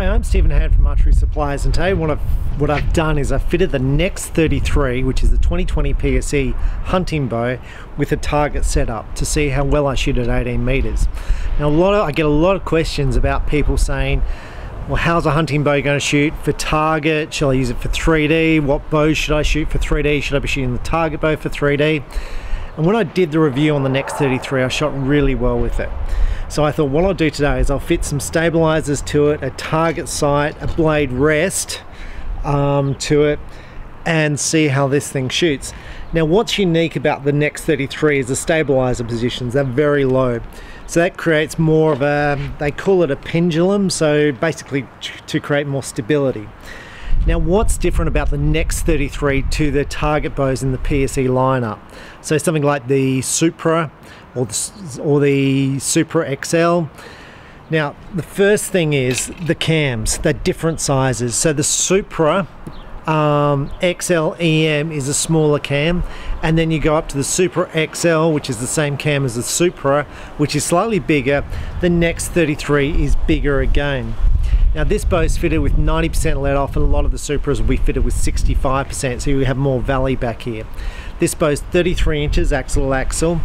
Hi, I'm Stephen Hand from Archery Supplies and today what I've, what I've done is I've fitted the NXT 33 which is the 2020 PSE hunting bow with a target setup to see how well I shoot at 18 meters. Now a lot of, I get a lot of questions about people saying well how's a hunting bow going to shoot for target? Shall I use it for 3D what bow should I shoot for 3D should I be shooting the target bow for 3D and when I did the review on the NXT 33 I shot really well with it so I thought what I'll do today is I'll fit some stabilizers to it, a target sight, a blade rest um, to it, and see how this thing shoots. Now what's unique about the NXT 33 is the stabilizer positions, they're very low. So that creates more of a, they call it a pendulum, so basically to create more stability. Now what's different about the NXT 33 to the target bows in the PSE lineup? So something like the Supra or the, or the Supra XL. Now the first thing is the cams, they're different sizes. So the Supra um, XL EM is a smaller cam and then you go up to the Supra XL which is the same cam as the Supra which is slightly bigger. The NXT 33 is bigger again. Now this bow is fitted with 90% let off and a lot of the Supras will be fitted with 65% so you have more valley back here. This boat's 33 inches axle to axle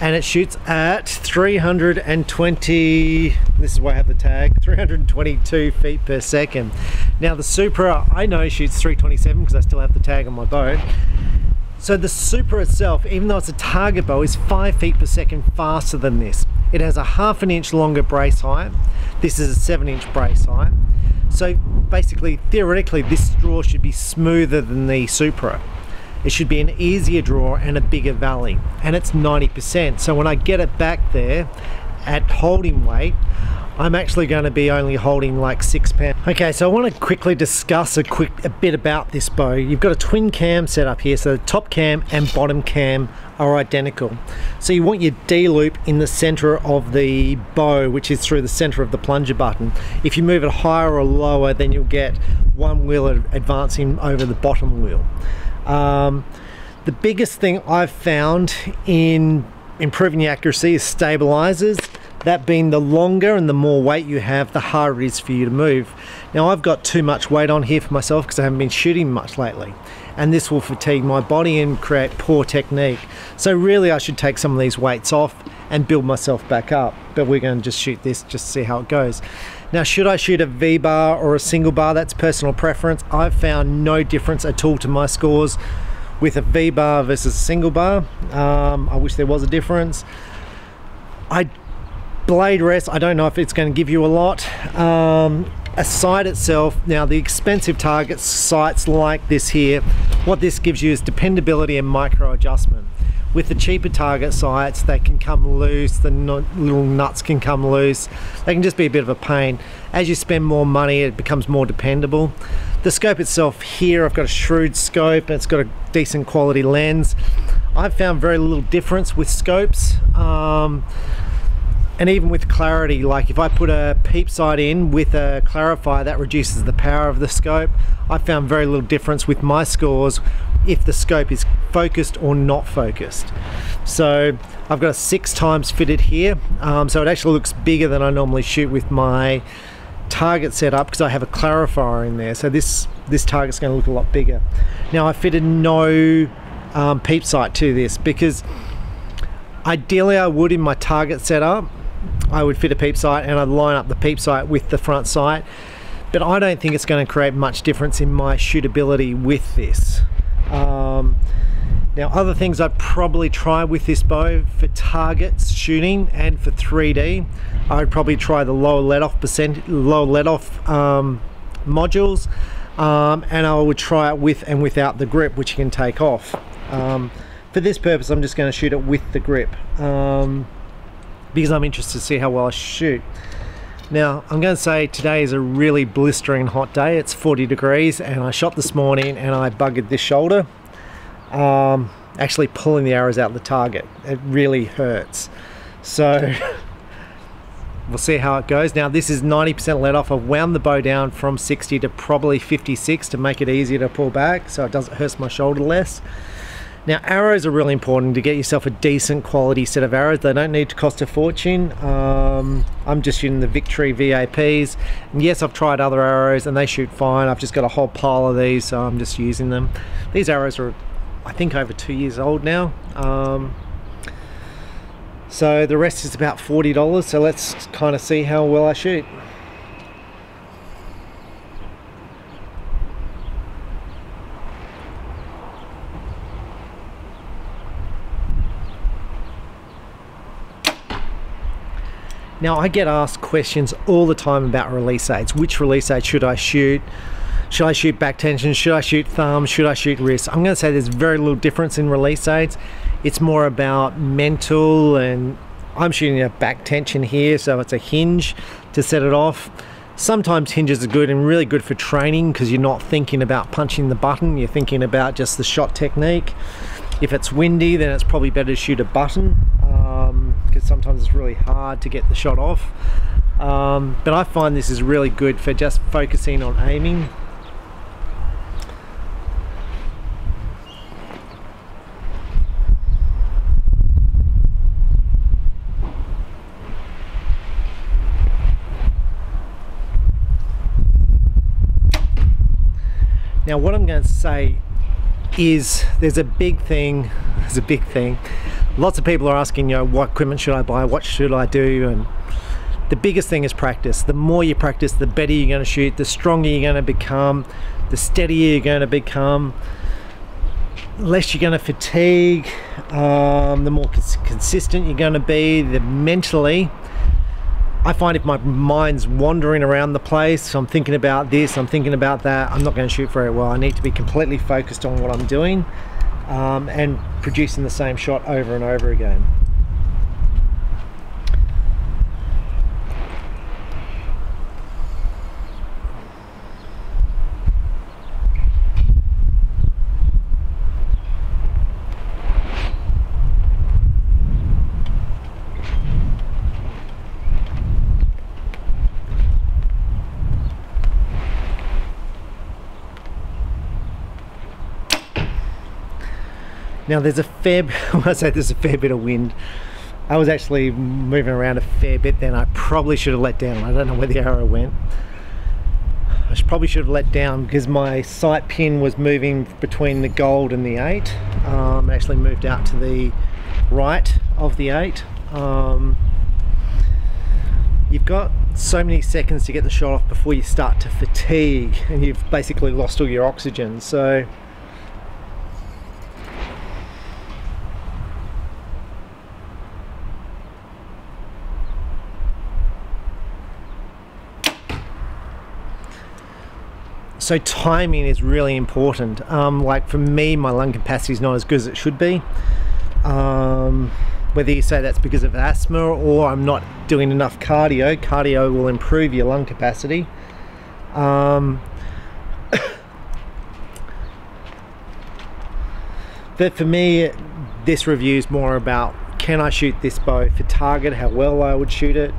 and it shoots at 320 this is why I have the tag 322 feet per second now the Supra I know shoots 327 because I still have the tag on my bow so the Supra itself even though it's a target bow is 5 feet per second faster than this it has a half an inch longer brace height this is a 7 inch brace height. So basically, theoretically, this draw should be smoother than the Supra. It should be an easier draw and a bigger valley. And it's 90%. So when I get it back there at holding weight, I'm actually going to be only holding like six pounds. Okay, so I want to quickly discuss a quick a bit about this bow. You've got a twin cam set up here, so the top cam and bottom cam are identical. So you want your D loop in the center of the bow, which is through the center of the plunger button. If you move it higher or lower, then you'll get one wheel advancing over the bottom wheel. Um, the biggest thing I've found in improving the accuracy is stabilizers that being the longer and the more weight you have, the harder it is for you to move. Now I've got too much weight on here for myself because I haven't been shooting much lately. And this will fatigue my body and create poor technique. So really I should take some of these weights off and build myself back up. But we're going to just shoot this just see how it goes. Now should I shoot a V-bar or a single bar, that's personal preference. I've found no difference at all to my scores with a V-bar versus a single bar. Um, I wish there was a difference. I blade rest I don't know if it's going to give you a lot. Um, a sight itself now the expensive target sights like this here what this gives you is dependability and micro adjustment. With the cheaper target sights they can come loose the little nuts can come loose. They can just be a bit of a pain. As you spend more money it becomes more dependable. The scope itself here I've got a shrewd scope and it's got a decent quality lens. I've found very little difference with scopes. Um, and even with clarity like if I put a peep sight in with a clarifier that reduces the power of the scope I found very little difference with my scores if the scope is focused or not focused. So I've got a six times fitted here um, so it actually looks bigger than I normally shoot with my target setup because I have a clarifier in there. So this this target's going to look a lot bigger. Now I fitted no um, peep sight to this because ideally I would in my target setup I would fit a peep sight and I'd line up the peep sight with the front sight but I don't think it's going to create much difference in my shootability with this. Um, now other things I'd probably try with this bow for targets shooting and for 3D I would probably try the lower let off percent low let off um, modules um, and I would try it with and without the grip which you can take off. Um, for this purpose I'm just going to shoot it with the grip. Um, because I'm interested to see how well I shoot. Now, I'm going to say today is a really blistering hot day. It's 40 degrees and I shot this morning and I buggered this shoulder. Um, actually pulling the arrows out of the target. It really hurts. So we'll see how it goes. Now this is 90% let off. I've wound the bow down from 60 to probably 56 to make it easier to pull back so it doesn't hurt my shoulder less. Now arrows are really important to get yourself a decent quality set of arrows. They don't need to cost a fortune. Um, I'm just using the Victory VAPs. And yes, I've tried other arrows and they shoot fine. I've just got a whole pile of these, so I'm just using them. These arrows are, I think, over two years old now. Um, so the rest is about $40. So let's kind of see how well I shoot. Now I get asked questions all the time about release aids. Which release aid should I shoot? Should I shoot back tension? Should I shoot thumb? Should I shoot wrist? I'm going to say there's very little difference in release aids. It's more about mental and I'm shooting a back tension here so it's a hinge to set it off. Sometimes hinges are good and really good for training because you're not thinking about punching the button, you're thinking about just the shot technique. If it's windy then it's probably better to shoot a button because sometimes it's really hard to get the shot off. Um, but I find this is really good for just focusing on aiming. Now what I'm going to say is there's a big thing, there's a big thing lots of people are asking, you know, what equipment should I buy? What should I do? And the biggest thing is practice. The more you practice, the better you're going to shoot, the stronger you're going to become, the steadier you're going to become, less you're going to fatigue, um, the more cons consistent you're going to be, the mentally. I find if my mind's wandering around the place, I'm thinking about this, I'm thinking about that, I'm not going to shoot very well. I need to be completely focused on what I'm doing um, and producing the same shot over and over again. Now there's a fair, I say there's a fair bit of wind, I was actually moving around a fair bit then. I probably should have let down. I don't know where the arrow went. I probably should have let down because my sight pin was moving between the gold and the 8. Um, actually moved out to the right of the 8. Um, you've got so many seconds to get the shot off before you start to fatigue and you've basically lost all your oxygen. So so timing is really important. Um, like for me, my lung capacity is not as good as it should be. Um, whether you say that's because of asthma or I'm not doing enough cardio, cardio will improve your lung capacity. Um, but for me, this review is more about can I shoot this bow for target, how well I would shoot it,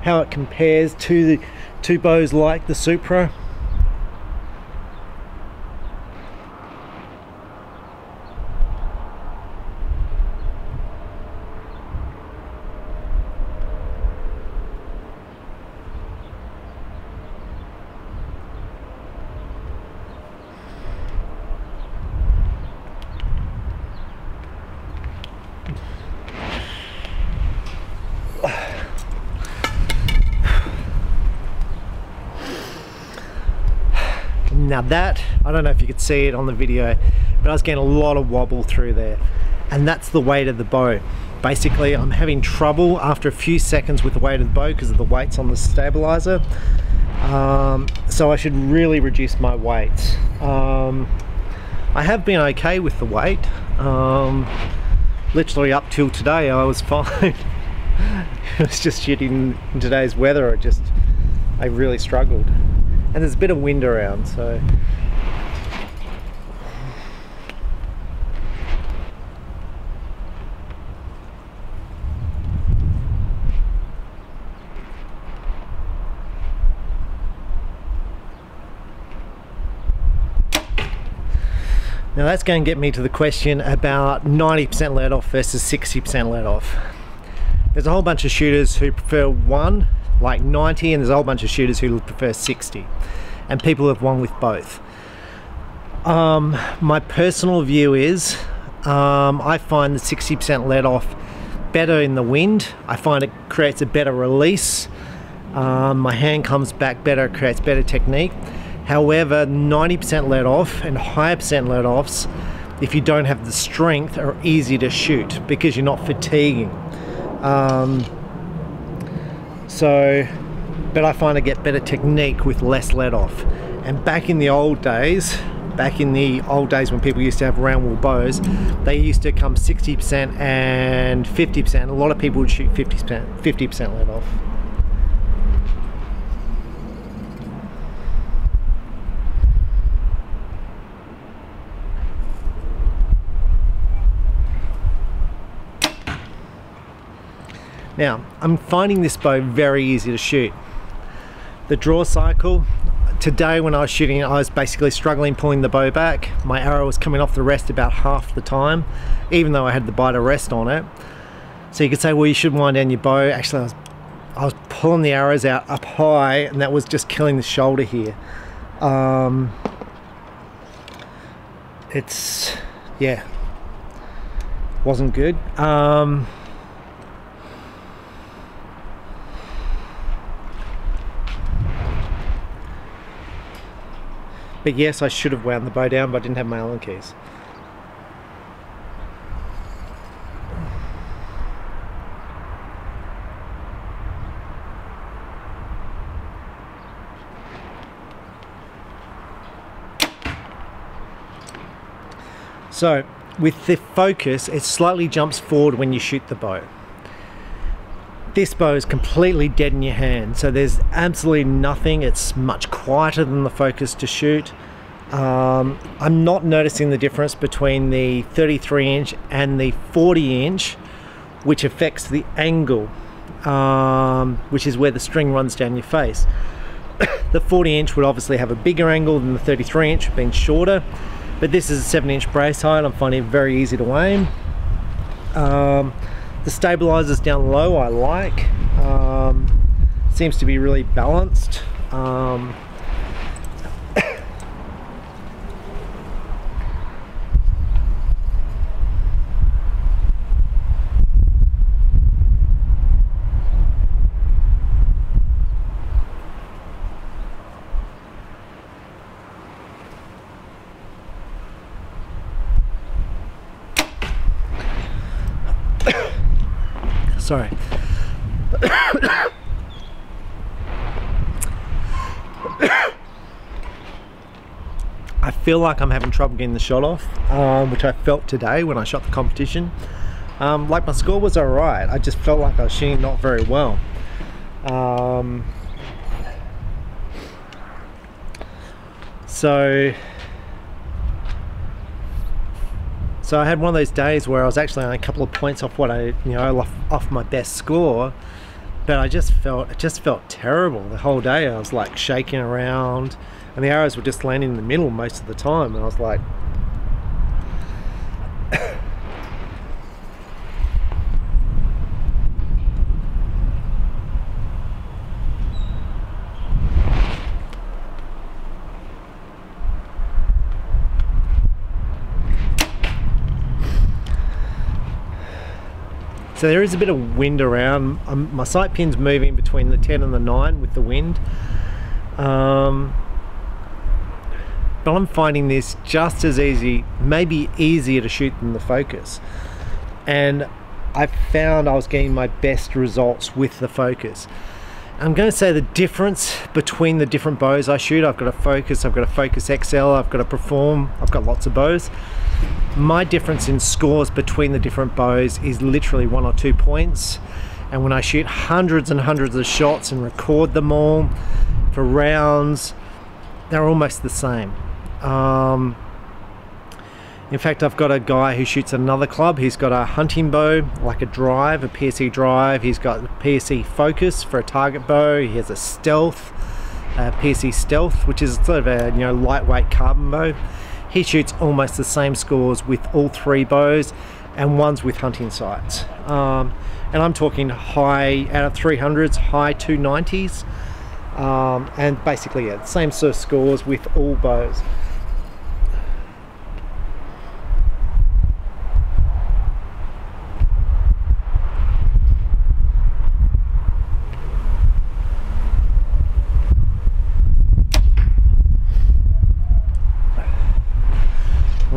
how it compares to the two bows like the Supra Now that, I don't know if you could see it on the video, but I was getting a lot of wobble through there. And that's the weight of the bow. Basically, I'm having trouble after a few seconds with the weight of the bow because of the weights on the stabilizer. Um, so I should really reduce my weight. Um, I have been okay with the weight. Um, literally up till today I was fine. it was just shooting in today's weather, it just, I really struggled and there's a bit of wind around so Now that's going to get me to the question about 90% let off versus 60% let off. There's a whole bunch of shooters who prefer one, like 90, and there's a whole bunch of shooters who prefer 60. And people have won with both. Um, my personal view is um, I find the 60% let off better in the wind. I find it creates a better release. Um, my hand comes back better, creates better technique. However, 90% let off and higher percent let offs, if you don't have the strength, are easy to shoot because you're not fatiguing. Um, so, but I find I get better technique with less let off. And back in the old days, back in the old days when people used to have round wool bows, they used to come 60% and 50%. A lot of people would shoot 50%, 50% let off. Now, I'm finding this bow very easy to shoot. The draw cycle, today when I was shooting I was basically struggling pulling the bow back. My arrow was coming off the rest about half the time, even though I had the biter rest on it. So you could say, well, you should wind down your bow. Actually, I was, I was pulling the arrows out up high and that was just killing the shoulder here. Um, it's, yeah, wasn't good. Um, But yes, I should have wound the bow down, but I didn't have my Allen keys. So with the focus, it slightly jumps forward when you shoot the bow this bow is completely dead in your hand so there's absolutely nothing. It's much quieter than the focus to shoot. Um, I'm not noticing the difference between the 33 inch and the 40 inch which affects the angle um, which is where the string runs down your face. The 40 inch would obviously have a bigger angle than the 33 inch being shorter but this is a 7 inch brace height I'm finding it very easy to aim. Um, the stabilizers down low I like. Um, seems to be really balanced. Um, sorry. I feel like I'm having trouble getting the shot off, um, which I felt today when I shot the competition. Um, like my score was alright, I just felt like I was shooting not very well. Um, so So I had one of those days where I was actually on a couple of points off what I, you know, off, off my best score, but I just felt, it just felt terrible the whole day. I was like shaking around and the arrows were just landing in the middle most of the time. And I was like, So there is a bit of wind around. Um, my sight pin's moving between the 10 and the 9 with the wind. Um, but I'm finding this just as easy, maybe easier to shoot than the focus. And I found I was getting my best results with the focus. I'm going to say the difference between the different bows I shoot. I've got a Focus, I've got a Focus XL, I've got a Perform, I've got lots of bows my difference in scores between the different bows is literally one or two points. And when I shoot hundreds and hundreds of shots and record them all for rounds they're almost the same. Um, in fact I've got a guy who shoots another club. He's got a hunting bow like a drive a PSE drive. He's got a PSE focus for a target bow. He has a stealth a PSE stealth which is sort of a you know lightweight carbon bow he shoots almost the same scores with all three bows and ones with hunting sights. Um, and I'm talking high out of 300s, high 290s, um, and basically yeah, same sort of scores with all bows.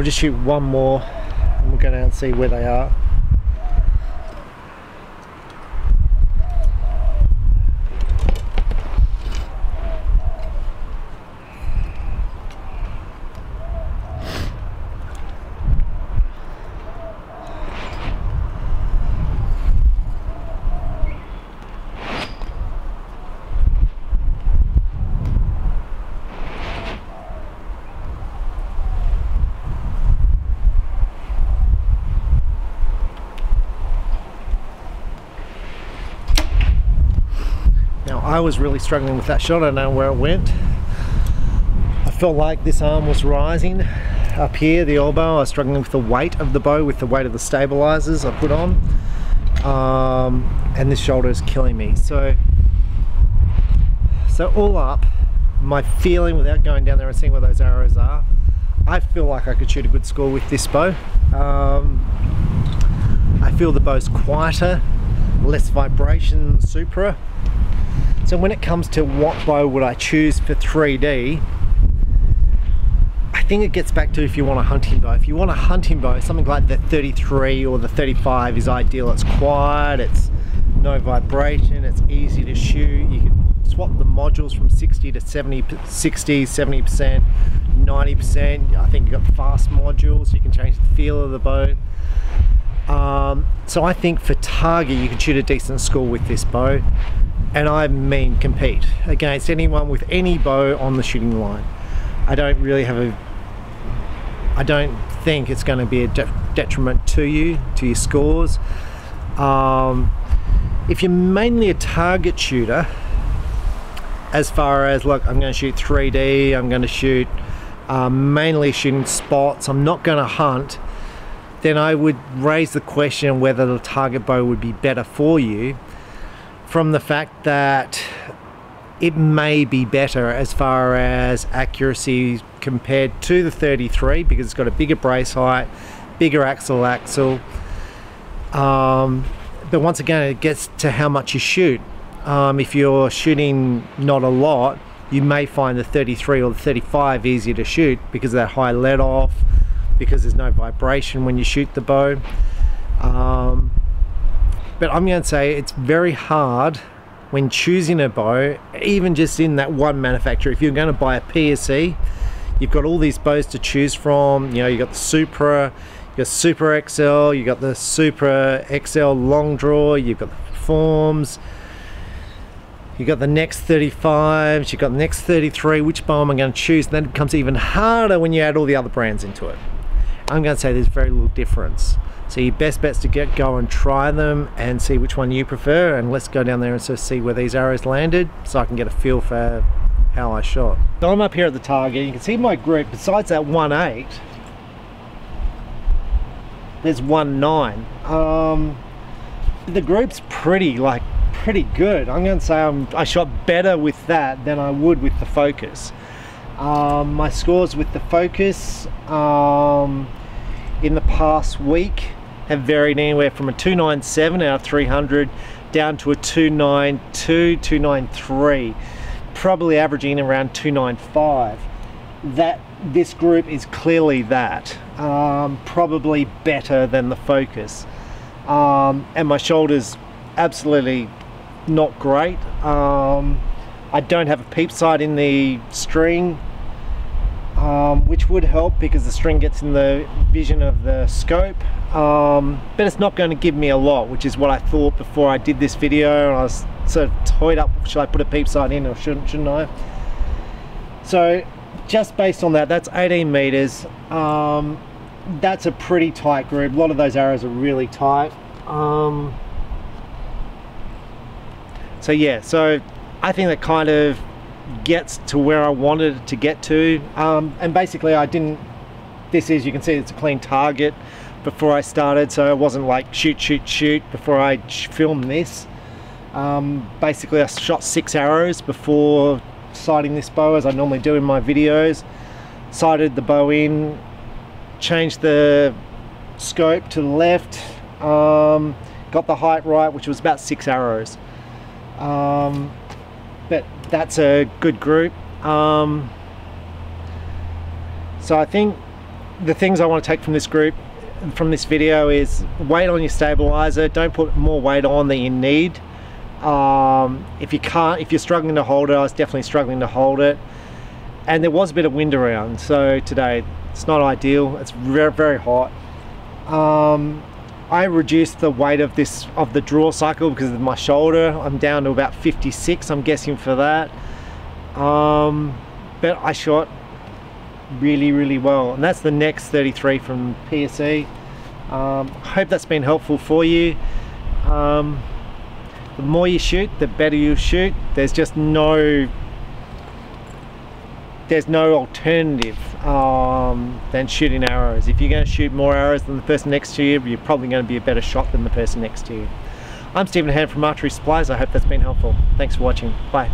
We'll just shoot one more and we'll go down and see where they are. I was really struggling with that shot. I don't know where it went. I felt like this arm was rising up here, the elbow. I was struggling with the weight of the bow, with the weight of the stabilizers I put on. Um, and this shoulder is killing me. So, so all up, my feeling without going down there and seeing where those arrows are, I feel like I could shoot a good score with this bow. Um, I feel the bow's quieter, less vibration Supra. So when it comes to what bow would I choose for 3D, I think it gets back to if you want a hunting bow. If you want a hunting bow, something like the 33 or the 35 is ideal. It's quiet, it's no vibration, it's easy to shoot. You can swap the modules from 60 to 70, 60, 70%, 90%. I think you've got fast modules, you can change the feel of the bow. Um, so I think for target, you can shoot a decent score with this bow and I mean compete against anyone with any bow on the shooting line. I don't really have a I don't think it's going to be a de detriment to you, to your scores. Um, if you're mainly a target shooter, as far as look, I'm going to shoot 3D, I'm going to shoot um, mainly shooting spots, I'm not going to hunt, then I would raise the question whether the target bow would be better for you from the fact that it may be better as far as accuracy compared to the 33 because it's got a bigger brace height, bigger axle axle. Um, but once again, it gets to how much you shoot. Um, if you're shooting not a lot, you may find the 33 or the 35 easier to shoot because of that high let off, because there's no vibration when you shoot the bow. Um, but I'm going to say it's very hard when choosing a bow, even just in that one manufacturer. If you're going to buy a PSE, you've got all these bows to choose from. You know, you got the Supra, you got Supra XL, you've got the Supra XL long draw, you've got the forms, you've got the NXT 35s, you've got the NXT 33. Which bow am I going to choose? And then it becomes even harder when you add all the other brands into it. I'm going to say there's very little difference. So your best bet's to get go and try them and see which one you prefer and let's go down there and so see where these arrows landed so I can get a feel for how I shot. So I'm up here at the target, you can see my group, besides that 1.8, there's 1.9. Um, the group's pretty, like, pretty good. I'm going to say I'm, I shot better with that than I would with the Focus. Um, my scores with the Focus um, in the past week have varied anywhere from a 297 out of 300 down to a 292, 293, probably averaging around 295. That this group is clearly that, um, probably better than the Focus. Um, and my shoulders absolutely not great. Um, I don't have a peep sight in the string um, which would help because the string gets in the vision of the scope. Um, but it's not going to give me a lot which is what I thought before I did this video. And I was sort of toyed up should I put a peep sight in or shouldn't, shouldn't I? So just based on that that's 18 meters. Um, that's a pretty tight group a lot of those arrows are really tight. Um, so yeah so I think that kind of gets to where I wanted it to get to um, and basically I didn't this is, you can see it's a clean target before I started, so it wasn't like shoot, shoot, shoot before I filmed this. Um, basically I shot six arrows before sighting this bow as I normally do in my videos. Sighted the bow in, changed the scope to the left, um, got the height right, which was about six arrows. Um, that's a good group. Um, so I think the things I want to take from this group, from this video is weight on your stabilizer. Don't put more weight on than you need. Um, if you can't, if you're struggling to hold it, I was definitely struggling to hold it. And there was a bit of wind around, so today it's not ideal. It's very, very hot. Um, I reduced the weight of this of the draw cycle because of my shoulder. I'm down to about 56. I'm guessing for that. Um, but I shot really, really well, and that's the NXT 33 from PSE. Um, hope that's been helpful for you. Um, the more you shoot, the better you shoot. There's just no there's no alternative um, than shooting arrows. If you're going to shoot more arrows than the person next to you, you're probably going to be a better shot than the person next to you. I'm Stephen Hand from Archery Supplies. I hope that's been helpful. Thanks for watching. Bye.